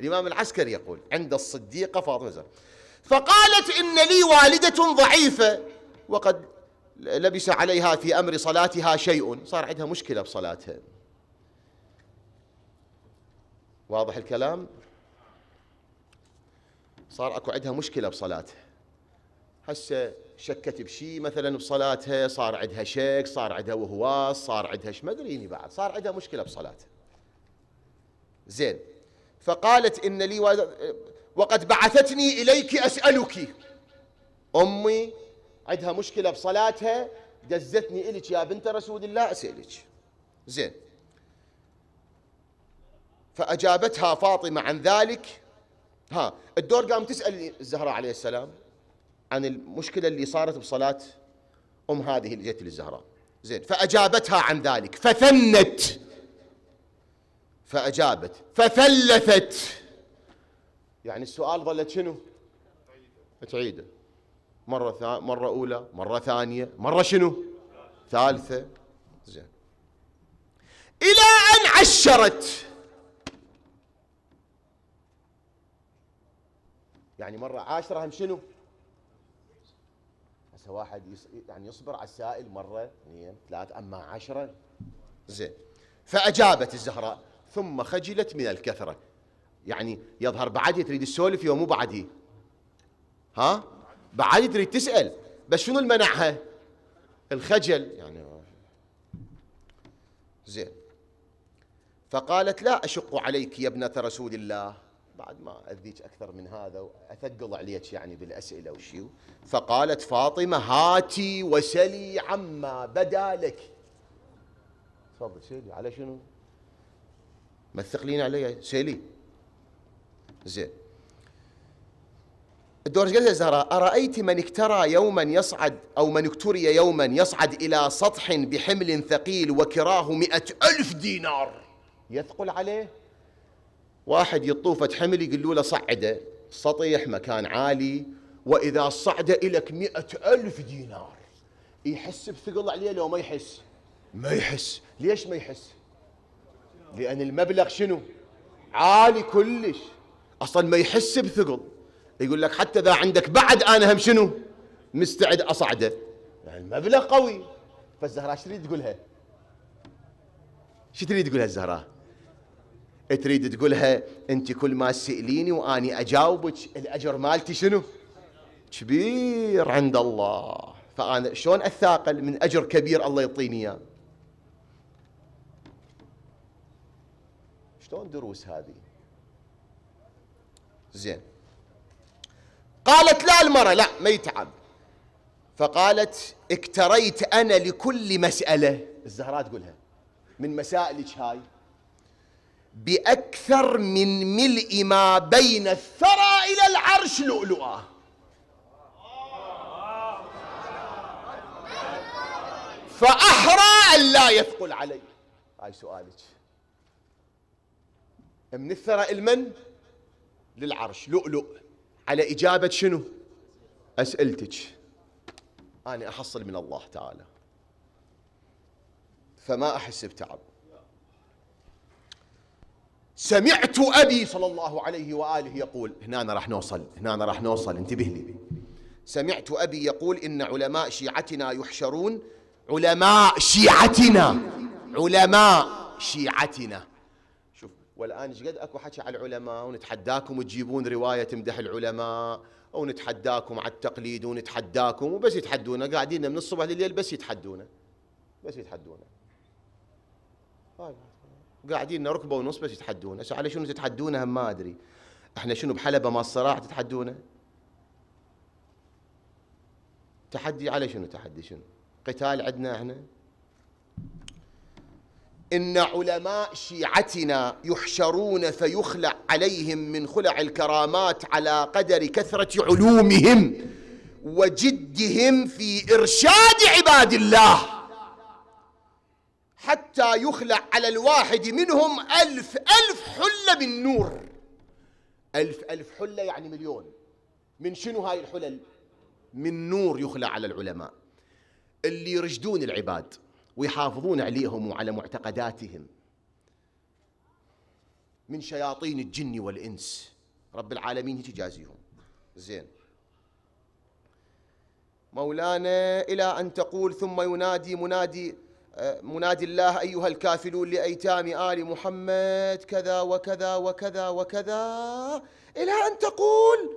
الإمام العسكري يقول عند الصديقة فاطمة الزهراء. فقالت إن لي والدة ضعيفة وقد لبس عليها في أمر صلاتها شيء. صار عندها مشكلة بصلاتها. واضح الكلام؟ صار أكو عندها مشكلة بصلاتها. هسه شكت بشيء مثلا بصلاتها صار عندها شك صار عندها وهواس صار عندها ما ادريني بعد صار عندها مشكلة بصلاتها. زين. فقالت إن لي وقد بعثتني إليك أسألك. أمي عندها مشكلة بصلاتها دزتني إلك يا بنت رسول الله أسألك. زين. فأجابتها فاطمة عن ذلك. ها الدور قام تسأل الزهراء عليه السلام. عن المشكلة اللي صارت بصلاة أم هذه اللي جت للزهراء. زين فأجابتها عن ذلك فثنت. فأجابت فثلثت. يعني السؤال ظلت شنو؟ تعيده. مرة ثا... مرة أولى مرة ثانية مرة شنو؟ ثالثة. زين. إلى أن عشرت. يعني مرة عاشرة هم شنو؟ هسه واحد يص... يعني يصبر على السائل مرة اثنين ثلاثة أما عشرة زين. فأجابت الزهراء ثم خجلت من الكثرة. يعني يظهر بعد تريد تسولف يوم مو بعدي ها؟ بعد تريد تسأل. بس شنو المنعها الخجل. يعني زين. فقالت لا أشق عليك يا ابنة رسول الله. بعد ما أذيك أكثر من هذا وأثقل عليك يعني بالأسئلة وشيء فقالت فاطمة هاتي وسلي عما بدا لك. تفضل سيلي على شنو؟ ما تثقلين علي سيلي. زين. الدور قالت الزهراء أرأيت من اكترى يوما يصعد أو من اكتري يوما يصعد إلى سطح بحمل ثقيل وكراه مئة ألف دينار؟ يثقل عليه؟ واحد يطوفة حمل يقولوا له صعده سطيح مكان عالي وإذا صعد إلك مئة ألف دينار. يحس بثقل عليه لو ما يحس. ما يحس. ليش ما يحس؟ لأن المبلغ شنو؟ عالي كلش. أصلا ما يحس بثقل. يقول لك حتى إذا عندك بعد أنا هم شنو؟ مستعد أصعده. يعني المبلغ قوي. فالزهراء إيش تريد تقولها؟ شو تريد تقولها الزهراء؟ تريد تقولها أنت كل ما تسأليني وأني أجاوبك الأجر مالتي شنو؟ كبير عند الله. فأنا شلون اثاقل من أجر كبير الله يعطيني إياه؟ شلون دروس هذه؟ زين. قالت لا المرأة لا ما يتعب. فقالت اكتريت أنا لكل مسألة. الزهراء تقولها من مسائلك هاي. بأكثر من ملء ما بين الثرى إلى العرش لؤلؤة. فأحرى أن لا يثقل علي. هاي سؤالك. من الثرى المن للعرش. لؤلؤ. على إجابة شنو؟ أسئلتك. أنا أحصل من الله تعالى. فما أحس بتعب سمعت أبي صلى الله عليه وآله يقول هنا راح نوصل هنا راح نوصل انتبه لي. سمعت أبي يقول إن علماء شيعتنا يحشرون علماء شيعتنا علماء شيعتنا. شوف والآن إيش قد أكو حكي على العلماء ونتحداكم وتجيبون رواية تمدح العلماء ونتحداكم على التقليد ونتحداكم وبس يتحدونا قاعدين من الصبح لليل بس يتحدونا بس يتحدونا. هاي قاعدين ركبه ونص بس يتحدون هسه على شنو تتحدونه ما أدري. إحنا شنو بحلبة ما الصراع تتحدونه؟ تحدي على شنو تحدي شنو؟ قتال عندنا إحنا؟ إن علماء شيعتنا يحشرون فيخلع عليهم من خلع الكرامات على قدر كثرة علومهم وجدهم في إرشاد عباد الله. حتى يخلع على الواحد منهم ألف ألف حلة من نور. ألف ألف حلة يعني مليون. من شنو هاي الحلل؟ من نور يخلع على العلماء. اللي يرشدون العباد ويحافظون عليهم وعلى معتقداتهم. من شياطين الجن والإنس. رب العالمين هيك جازيهم. زين. مولانا إلى أن تقول ثم ينادي منادي منادي الله أيها الكافلون لأيتام آل محمد كذا وكذا وكذا وكذا إلى أن تقول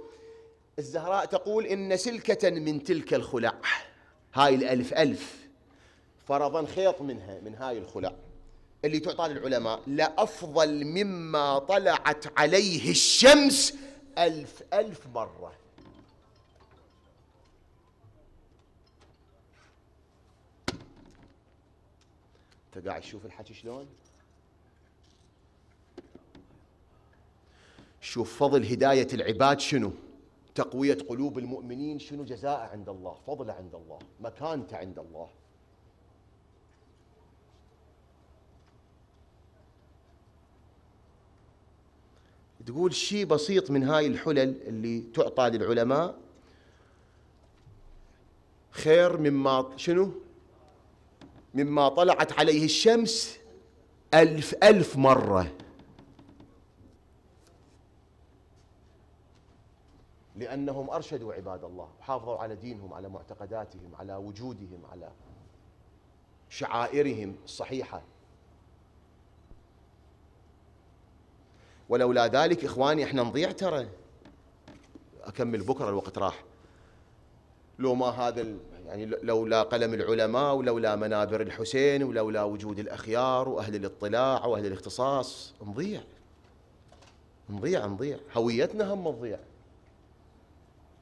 الزهراء تقول إن سلكة من تلك الخلع. هاي الألف ألف. فرضا خيط منها من هاي الخلع. اللي تعطى للعلماء لأفضل مما طلعت عليه الشمس ألف ألف مرة. انت قاعد تشوف الحكي شلون؟ شوف فضل هداية العباد شنو؟ تقوية قلوب المؤمنين شنو جزاء عند الله فضل عند الله مكانته عند الله. تقول شيء بسيط من هاي الحلل اللي تعطى للعلماء؟ خير مما شنو؟ مما طلعت عليه الشمس ألف ألف مرة. لأنهم أرشدوا عباد الله وحافظوا على دينهم على معتقداتهم على وجودهم على شعائرهم الصحيحة. ولولا ذلك إخواني إحنا نضيع ترى. أكمل بكرة الوقت راح. لو ما هذا يعني لولا قلم العلماء ولولا منابر الحسين ولولا وجود الأخيار وأهل الاطلاع وأهل الاختصاص نضيع. نضيع نضيع. هويتنا هم تضيع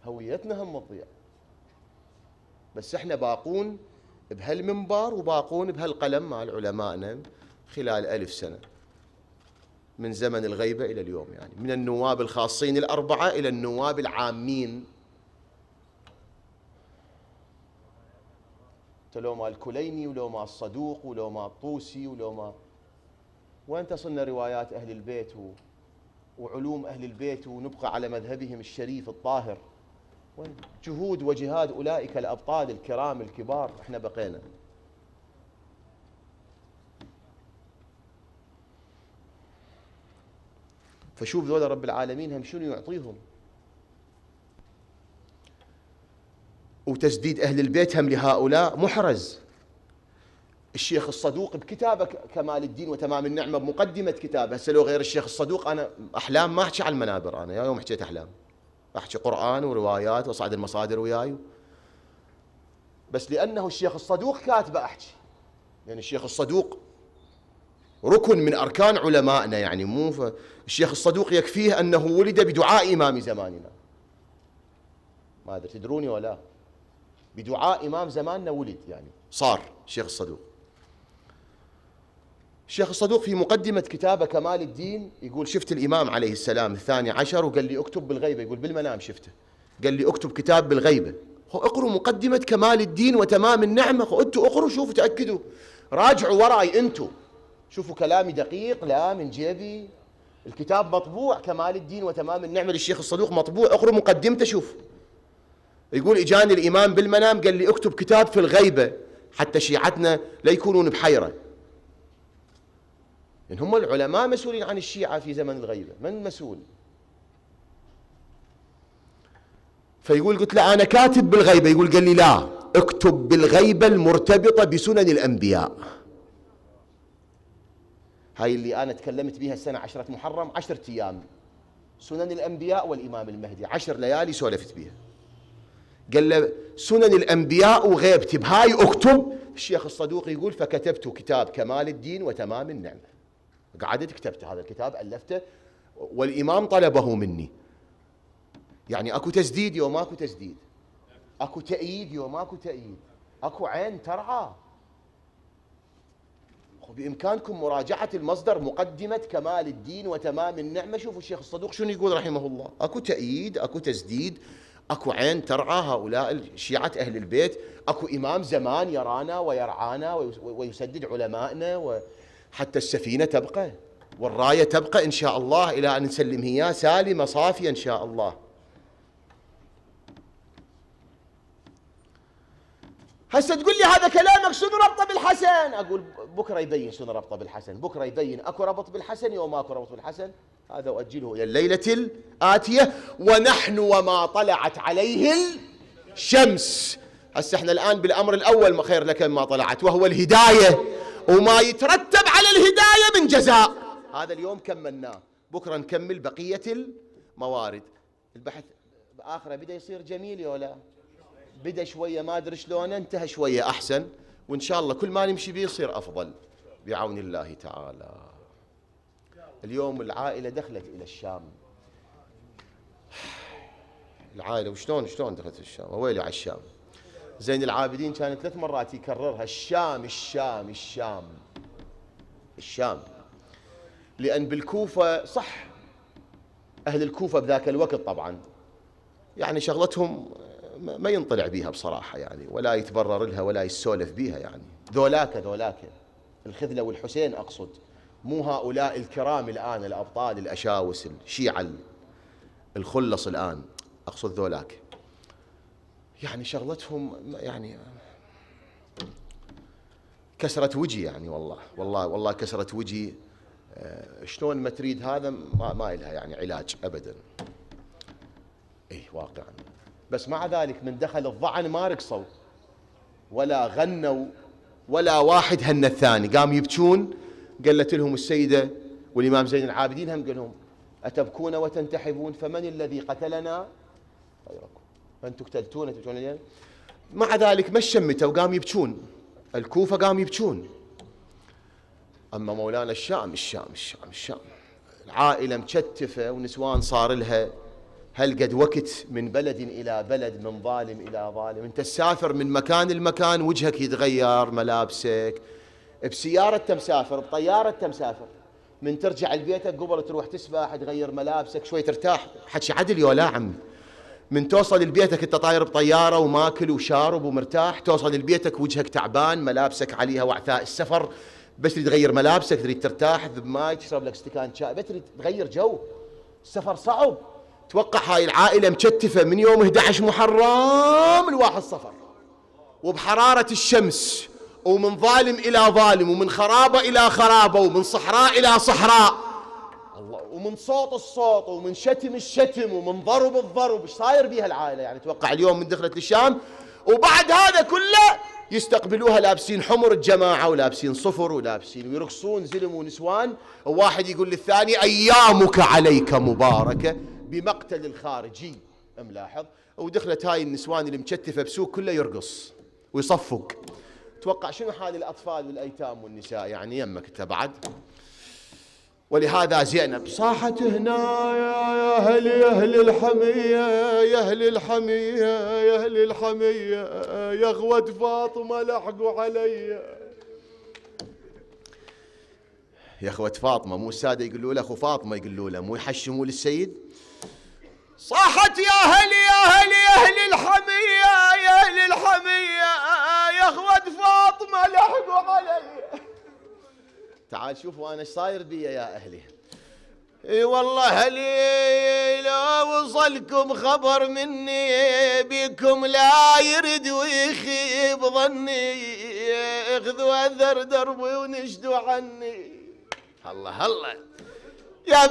هويتنا هم تضيع بس إحنا باقون بهالمنبر وباقون بهالقلم مال علمائنا خلال ألف سنة. من زمن الغيبة إلى اليوم يعني. من النواب الخاصين الأربعة إلى النواب العامين. لو ما الكليني ولو ما الصدوق ولو ما الطوسي ولو ما وين تصلنا روايات أهل البيت و... وعلوم أهل البيت ونبقى على مذهبهم الشريف الطاهر؟ وين جهود وجهاد أولئك الأبطال الكرام الكبار إحنا بقينا. فشوف ذولا رب العالمين هم شنو يعطيهم؟ وتسديد أهل البيت هم لهؤلاء محرز. الشيخ الصدوق بكتابه كمال الدين وتمام النعمة بمقدمة كتابه. هسه لو غير الشيخ الصدوق أنا أحلام ما أحكي على المنابر أنا يا يوم حكيت أحلام. أحكي قرآن وروايات وأصعد المصادر وياي. بس لأنه الشيخ الصدوق كاتبه أحكي. يعني الشيخ الصدوق ركن من أركان علمائنا يعني مو الشيخ الصدوق يكفيه أنه ولد بدعاء إمام زماننا. ما أدري تدروني ولا؟ بدعاء إمام زماننا ولد يعني. صار الشيخ الصدوق. الشيخ الصدوق في مقدمة كتابة كمال الدين يقول شفت الإمام عليه السلام الثاني عشر وقال لي اكتب بالغيبة يقول بالمنام شفته. قال لي اكتب كتاب بالغيبة. اقروا مقدمة كمال الدين وتمام النعمة. أنتوا اقروا شوفوا تأكدوا. راجعوا وراي أنتوا. شوفوا كلامي دقيق لا من جيبي. الكتاب مطبوع كمال الدين وتمام النعمة للشيخ الصدوق مطبوع. اقروا مقدمته شوف يقول إجاني الإمام بالمنام قال لي اكتب كتاب في الغيبة حتى شيعتنا لا يكونون بحيرة. إن هم العلماء مسؤولين عن الشيعة في زمن الغيبة. من مسؤول؟ فيقول قلت له أنا كاتب بالغيبة. يقول قال لي لا اكتب بالغيبة المرتبطة بسنن الأنبياء. هاي اللي أنا تكلمت بها السنة عشرة محرم عشرة أيام. سنن الأنبياء والإمام المهدي عشر ليالي سولفت بها قال له سنن الأنبياء وغيبتي بهاي أكتب؟ الشيخ الصدوق يقول فكتبت كتاب كمال الدين وتمام النعمة. قعدت كتبت هذا الكتاب ألفته والإمام طلبه مني. يعني أكو تسديد يوم ماكو تسديد. أكو تأييد يوم ماكو تأييد. أكو عين ترعى. بإمكانكم مراجعة المصدر مقدمة كمال الدين وتمام النعمة. شوفوا الشيخ الصدوق شنو يقول رحمه الله. أكو تأييد أكو تسديد. أكو عين ترعى هؤلاء شيعة أهل البيت أكو إمام زمان يرانا ويرعانا ويسدد علمائنا حتى السفينة تبقى والراية تبقى إن شاء الله إلى أن نسلم هي سالمة صافية إن شاء الله. هسه تقول لي هذا كلامك شنو ربطه بالحسن؟ أقول بكرة يبين شنو ربطه بالحسن. بكرة يبين أكو ربط بالحسن يوم ماكو ربط بالحسن. هذا أؤجله إلى الليلة الآتية. ونحن وما طلعت عليه الشمس. هسه إحنا الآن بالأمر الأول ما خير لك ما طلعت وهو الهداية. وما يترتب على الهداية من جزاء. هذا اليوم كملناه. بكرة نكمل بقية الموارد. البحث بآخره بدا يصير جميل ولا؟ بدا شوية ما ادري شلون انتهى شوية احسن وان شاء الله كل ما نمشي به يصير افضل بعون الله تعالى. اليوم العائلة دخلت إلى الشام. العائلة وشلون شلون دخلت الشام؟ ويلي على الشام؟ زين العابدين كان ثلاث مرات يكررها الشام الشام الشام. الشام. لأن بالكوفة صح أهل الكوفة بذاك الوقت طبعا يعني شغلتهم ما ينطلع بيها بصراحة يعني ولا يتبرر لها ولا يسولف بيها يعني. ذولاك ذولاك الخذلة والحسين أقصد. مو هؤلاء الكرام الآن الأبطال الأشاوس الشيعة الخلص الآن. أقصد ذولاك. يعني شغلتهم يعني كسرت وجهي يعني والله. والله والله كسرت وجهي آه، شلون ما تريد هذا ما, ما لها يعني علاج ابدا. اي واقعا. بس مع ذلك من دخل الضعن ما رقصوا ولا غنوا ولا واحد هن الثاني. قام يبكون قالت لهم السيدة والإمام زين العابدين هم قال لهم أتبكون وتنتحبون؟ فمن الذي قتلنا؟ غيركم أنتم قتلتونا تبكون مع ذلك ما شمته وقام يبكون. الكوفة قام يبكون. أما مولانا الشام الشام الشام الشام. العائلة مكتفه ونسوان صار لها هل قد وقت من بلد إلى بلد من ظالم إلى ظالم؟ أنت تسافر من مكان لمكان وجهك يتغير ملابسك. بسيارة مسافر بطيارة مسافر من ترجع لبيتك قبل تروح تسبح تغير ملابسك شوي ترتاح. حكي عدل يا عمي من توصل لبيتك أنت طاير بطيارة وماكل وشارب ومرتاح توصل لبيتك وجهك تعبان ملابسك عليها وعثاء السفر. بس تريد تغير ملابسك تريد ترتاح ذب ماي تشرب لك استكان شاي بس تريد تغير جو. السفر صعب. توقع هاي العائلة مكتفة من يوم 11 محرم الواحد صفر. وبحرارة الشمس ومن ظالم إلى ظالم ومن خرابة إلى خرابة ومن صحراء إلى صحراء. الله ومن صوت الصوت ومن شتم الشتم ومن ضرب الضرب. إيش صاير بيها العائلة؟ يعني توقع اليوم من دخلت الشام. وبعد هذا كله يستقبلوها لابسين حمر الجماعة ولابسين صفر ولابسين ويرقصون زلم ونسوان. وواحد يقول للثاني أيامك عليك مباركة بمقتل الخارجي. ملاحظ ودخلت هاي النسوان اللي مكتفه بسوق كله يرقص ويصفق. توقع شنو حال الأطفال والأيتام والنساء؟ يعني يمك انت بعد ولهذا زينب صاحت هنا يا أهل يا أهل الحمية يا أهل الحمية يا أهل الحمية يا غوة فاطمة لحقوا علي. يا أخوة فاطمة مو السادة يقولوا له أخو فاطمة يقولوا له مو يحشموا للسيد؟ صاحت يا أهل يا أهل يا أهل الحمية يا أهل الحمية يا أخوة فاطمة لحقوا علي. تعال شوفوا أنا إيش صاير بي يا أهلي. إي والله أهلي لو وصلكم خبر مني بكم لا يرد ويخيب ظني. اخذوا اثر دربي ونشدوا عني. الله الله يا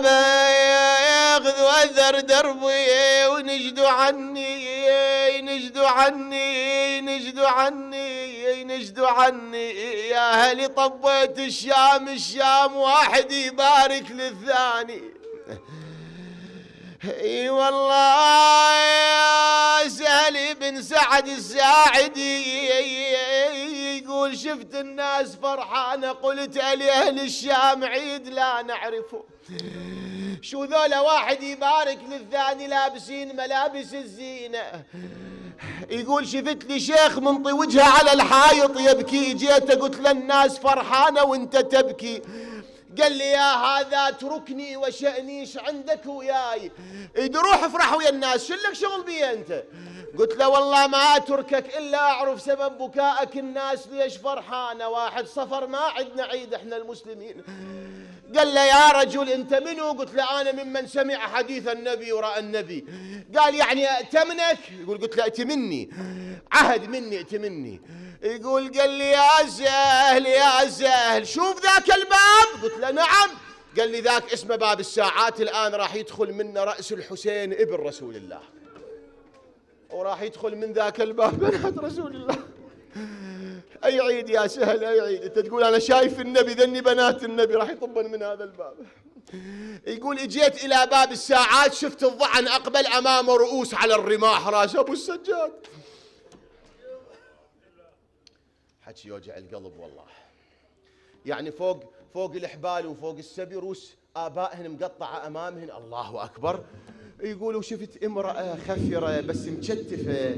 ياخذ واذر دربي ونجدوا عني نجدوا عني نجدوا عني نجدوا عني. يا أهلي طبيت الشام الشام واحد يبارك للثاني. إي والله يا سهلي بن سعد الساعدي يقول شفت الناس فرحانة قلت لاهل الشام عيد لا نعرفه. شو ذولا واحد يبارك للثاني لابسين ملابس الزينة. يقول شفت لي شيخ منطي وجهه على الحائط يبكي جيت قلت للناس فرحانة وانت تبكي. قال لي يا هذا اتركني وشأني إيش عندك وياي؟ روح افرح ويا الناس شو لك شغل بي انت قلت له والله ما أتركك إلا أعرف سبب بكائك الناس ليش فرحانة. واحد صفر ما عندنا عيد إحنا المسلمين. قال له يا رجل أنت منو قلت له أنا ممن سمع حديث النبي ورأى النبي. قال يعني ائتمنك يقول قلت له ائتمني عهد مني ائتمني يقول قال لي يا سهل يا سهل شوف ذاك الباب. قلت له نعم. قال لي ذاك اسمه باب الساعات الآن راح يدخل منه رأس الحسين ابن رسول الله. وراح يدخل من ذاك الباب *laughs* بنات رسول الله. أي عيد يا سهل أي عيد. أنت تقول أنا شايف النبي ذني بنات النبي راح يطبن من هذا الباب. يقول إجيت إلى باب الساعات شفت الضعن أقبل امامه رؤوس على الرماح راس أبو السجاد. حكي يوجع القلب والله. يعني فوق فوق الحبال وفوق السبي روس آبائهن مقطعة أمامهن؟ الله أكبر. يقولوا شفت امرأة خفرة بس مكتفة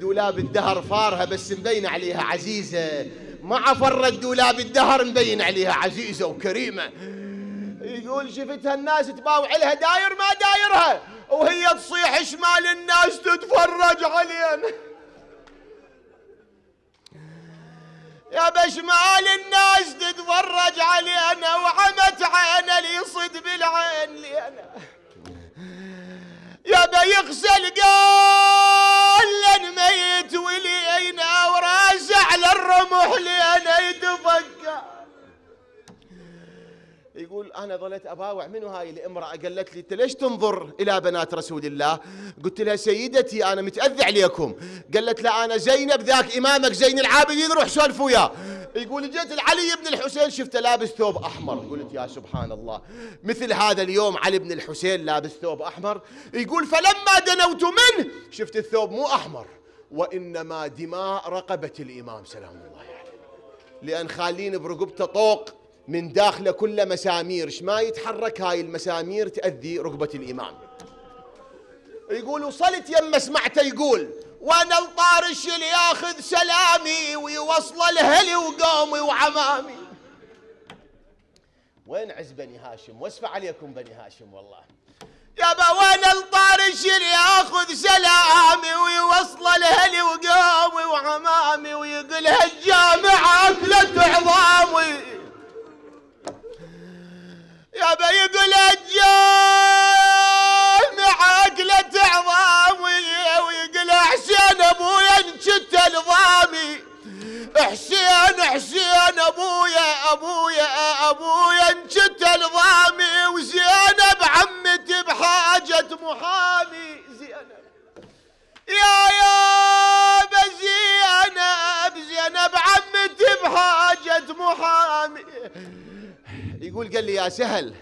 دولاب الدهر فارها بس مبين عليها عزيزة. ما عفرت دولاب الدهر مبين عليها عزيزة وكريمة. يقول شفتها الناس تباوع لها داير ما دايرها وهي تصيح شمال الناس تتفرج علينا يا بشمال الناس تتفرج علينا وعمت عينه اللي يصد بالعين لينا. يا بيغسل قال لن ميت ولينا وراسه على الرمح لينا يتفكر. يقول أنا ظلت أباوع منو هاي الامراه قالت لي أنت ليش تنظر إلى بنات رسول الله؟ قلت لها سيدتي أنا متاذى عليكم قالت لا أنا زينب ذاك إمامك زين العابدين روح سولف وياه. يقول جيت العلي بن الحسين شفته لابس ثوب أحمر. قلت يا سبحان الله مثل هذا اليوم علي بن الحسين لابس ثوب أحمر. يقول فلما دنوت منه شفت الثوب مو أحمر وإنما دماء رقبة الإمام. سلام الله عليه. يعني. لأن خالين برقبته طوق. من داخله كله مسامير ما يتحرك هاي المسامير تأذي ركبة الإمام يقول وصلت يما سمعته يقول وأنا الطارش اللي ياخذ سلامي ويوصل لهلي وقومي وعمامي. وين عز بني هاشم؟ واسفى عليكم بني هاشم والله. يابا وأنا الطارش اللي ياخذ سلامي ويوصل لهلي وقومي وعمامي ويقول هالجامعة اكلت عظامي. يا بيقول الجامع عقلة عظام ويقول حسين أبويا انشت الضامي حسين حسين أبويا أبويا أبويا انشت الضامي وزينب عمتي بحاجة محامي. زينب. يا يا بزينب زينب عمتي بحاجة محامي. يقول قال لي يا سهل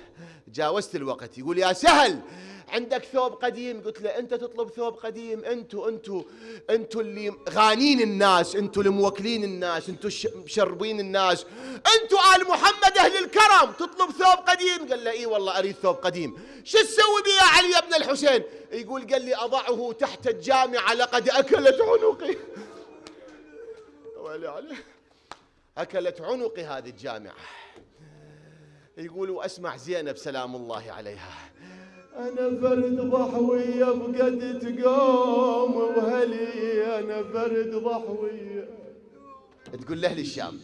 جاوزت الوقت. يقول يا سهل عندك ثوب قديم. قلت له أنت تطلب ثوب قديم؟ انتو انتو انتو اللي غانين الناس انتو اللي موكلين الناس انتو مشربين الناس انتو آل محمد أهل الكرم تطلب ثوب قديم. قال له إي والله أريد ثوب قديم. شو تسوي بي يا علي بن الحسين؟ يقول قال لي أضعه تحت الجامعة لقد أكلت عنقي. *laughs* أكلت عنقي هذه الجامعة. يقول واسمع زينب سلام الله عليها. أنا فرد ضحويه بقد تقوم وهلي أنا فرد ضحويه تقول لاهل الشام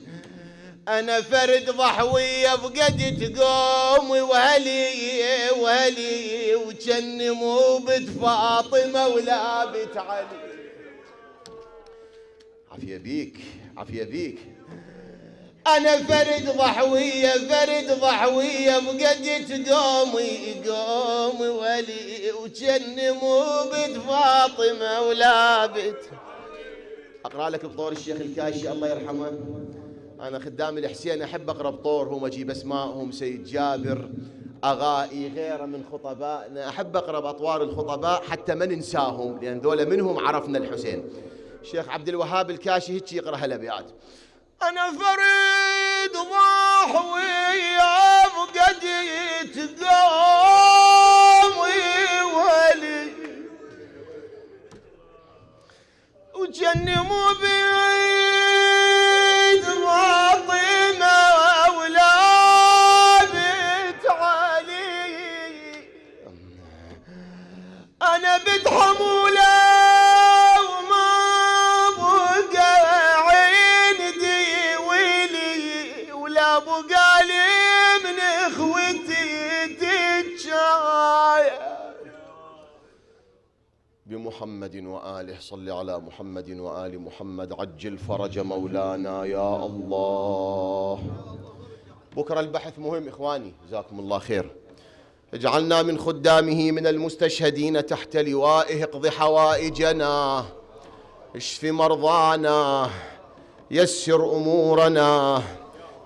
أنا فرد ضحويه بقد تقوم وهلي وهلي وجن مو بنت فاطمة ولا بنت علي. عافية بيك عافية بيك. أنا فرد ضحوية فرد ضحوية بقد تقومي قومي ولي وجن مو بنت فاطمة ولا بنت أقرأ لك بطور الشيخ الكاشي الله يرحمه. أنا خدام الحسين أحب أقرأ بطورهم أجيب أسمائهم سيد جابر أغائي غيره من خطبائنا. أحب أقرأ بأطوار الخطباء حتى ما ننساهم لأن ذولا منهم عرفنا الحسين. الشيخ عبد الوهاب الكاشي هيك يقرأ الأبيات. أنا فريد ضاحوية بقدي قومي ولي. وجني مو بعيد فاطمة ولا بنت علي أنا بنت حمولة بمحمد وآله. صل على محمد وآل محمد. عجل فرج مولانا يا الله. بكرة البحث مهم إخواني. جزاكم الله خير. اجعلنا من خدامه من المستشهدين تحت لوائه. اقض حوائجنا. اشف مرضانا. يسر أمورنا.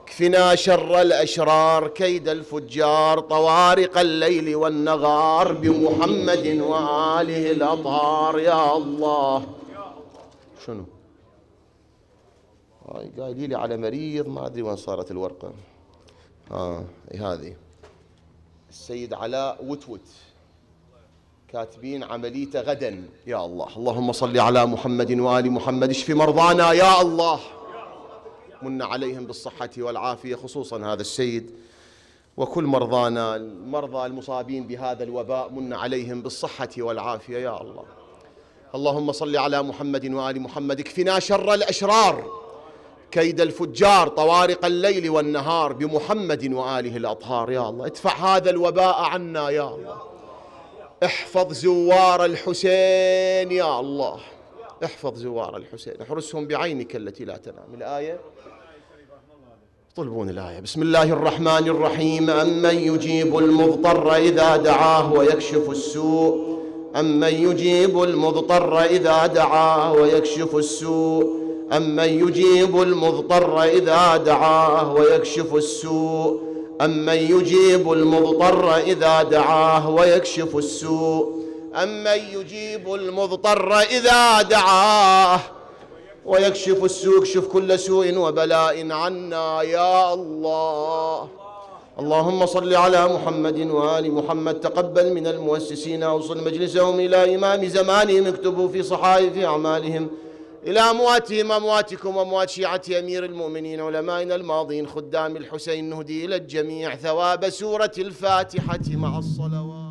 اكفنا شر الأشرار كيد الفجار طوارق الليل والنغار بمحمد وآله الأطهار. يا الله. شنو؟ هاي قايلي لي على مريض ما أدري وين صارت الورقة. آه هذه. السيد علاء وتوت. كاتبين عمليته غدا. يا الله. اللهم صل على محمد وآل محمد. اشف مرضانا. يا الله. من عليهم بالصحة والعافية خصوصا هذا السيد. وكل مرضانا المرضى المصابين بهذا الوباء من عليهم بالصحة والعافية يا الله. اللهم صل على محمد وآل محمد اكفنا شر الأشرار كيد الفجار طوارق الليل والنهار بمحمد وآله الأطهار يا الله. ادفع هذا الوباء عنا يا الله. احفظ زوار الحسين يا الله. احفظ زوار الحسين احرسهم بعينك التي لا تنام. الآية؟ طلبون الآية. بسم الله الرحمن الرحيم. أمن يجيب المضطر إذا دعاه ويكشف السوء؟ أمن يجيب المضطر إذا دعاه ويكشف السوء؟ أمن يجيب المضطر إذا دعاه ويكشف السوء؟ أمن يجيب المضطر إذا دعاه ويكشف السوء؟ أمن يجيب المضطر إذا دعاه ويكشف السوء اكشف كل سوء وبلاء عنا يا الله. اللهم صل على محمد وآل محمد تقبل من المؤسسين أوصل مجلسهم إلى إمام زمانهم اكتبوا في صحائف أعمالهم. إلى أمواتهم أمواتكم أموات شيعة أمير المؤمنين علمائنا الماضين خدام الحسين نهدي إلى الجميع ثواب سورة الفاتحة مع الصلوات.